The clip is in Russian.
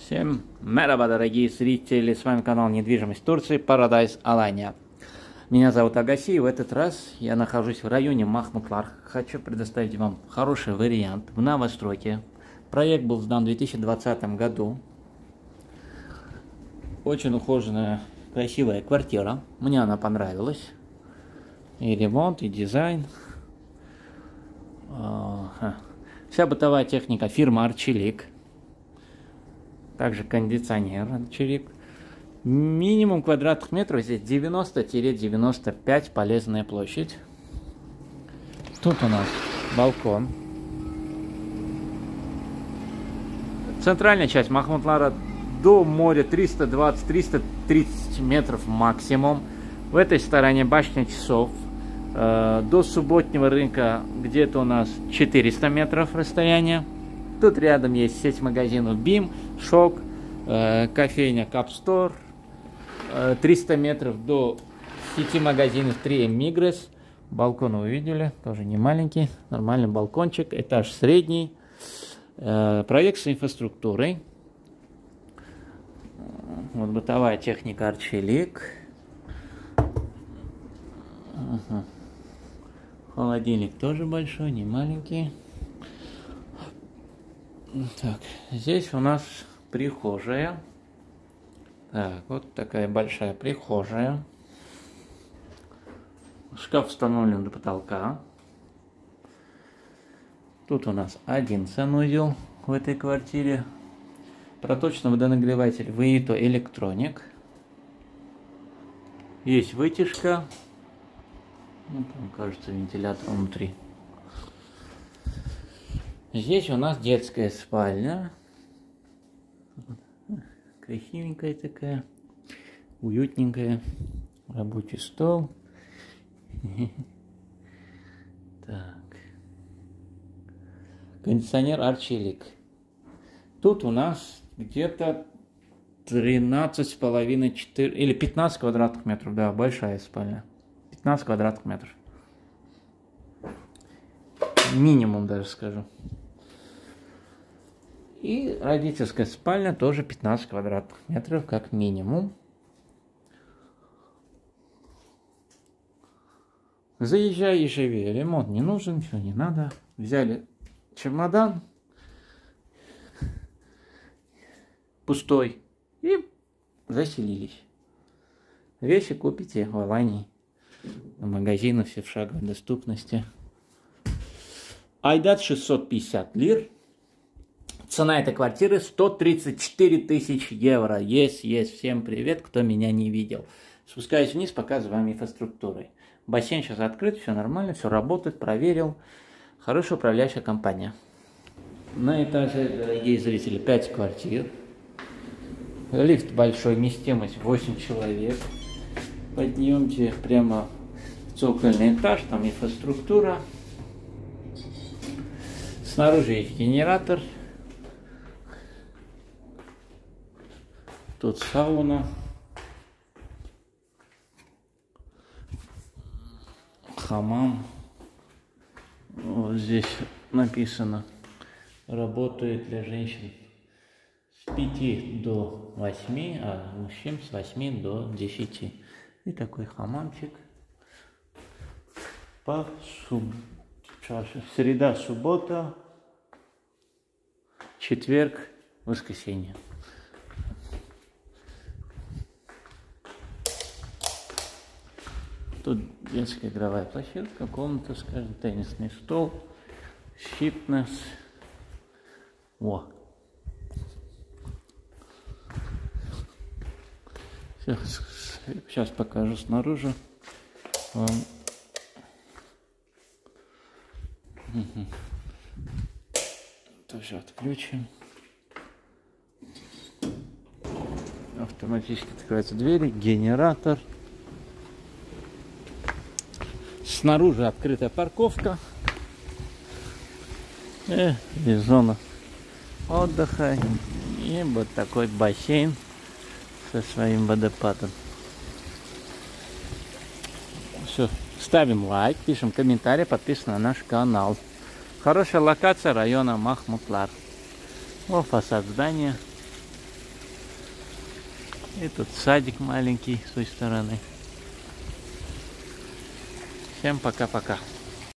Всем мераба, дорогие зрители, с вами канал Недвижимость Турции Paradise Алания. Меня зовут Агаси, и в этот раз я нахожусь в районе Махмутлар. Хочу предоставить вам хороший вариант в новостройке. Проект был сдан в 2020 году. Очень ухоженная, красивая квартира. Мне она понравилась. И ремонт, и дизайн. Вся бытовая техника фирмы Арчелик. Также кондиционер Арчелик. Минимум квадратных метров здесь 90-95 полезная площадь. Тут у нас балкон. Центральная часть Махмутлара до моря 320-330 метров максимум. В этой стороне башня часов. Э, до субботнего рынка где-то у нас 400 метров расстояние. Тут рядом есть сеть магазинов BIM, Шок, э, кофейня Капстор. 300 метров до сети магазинов 3 Мигрес. Балкон вы видели, тоже не маленький, нормальный балкончик, этаж средний. Э, проект с инфраструктурой. Вот бытовая техника Арчелик. Холодильник тоже большой, не маленький. Так, здесь у нас прихожая. Так, вот такая большая прихожая. Шкаф установлен до потолка. Тут у нас один санузел в этой квартире. Проточный водонагреватель Виито Электроник. Есть вытяжка ну, там, кажется, вентилятор внутри. Здесь у нас детская спальня. Красивенькая такая, уютненькая. Рабочий стол. Так. Кондиционер Арчелик. Тут у нас где-то 13 с половиной 4 или 15 квадратных метров, да, большая спальня. 15 квадратных метров. Минимум даже скажу. И родительская спальня тоже 15 квадратных метров, как минимум. Заезжай и живи. Ремонт не нужен, ничего не надо. Взяли чемодан пустой и заселились. Вещи купите в Алании магазины все в шаговой доступности. Айдат 650 лир. Цена этой квартиры 134 тысячи евро. Есть, есть. Всем привет, кто меня не видел. Спускаюсь вниз, показываю вам инфраструктурой. Бассейн сейчас открыт, все нормально, все работает, проверил. Хорошая управляющая компания. На этаже, дорогие зрители, 5 квартир. Лифт большой, вместимость 8 человек. Подъемте прямо цокольный этаж, там инфраструктура. Снаружи есть генератор. Тут сауна. Хамам. Вот здесь написано, работает для женщин с 5 до 8, а мужчин с 8 до 10. И такой хамамчик по суб... Среда, суббота, четверг, воскресенье. Тут детская игровая площадка, комната, скажем, теннисный стол, фитнес. Во. Сейчас покажу снаружи вам Угу. Тоже отключим. Автоматически открываются двери, генератор. Снаружи открытая парковка. Э, и зона отдыха. И вот такой бассейн со своим водопадом. Все, ставим лайк, пишем комментарий, подписываемся на наш канал. Хорошая локация района Махмутлар. О, фасад здания. И тут садик маленький с той стороны. Всем пока-пока.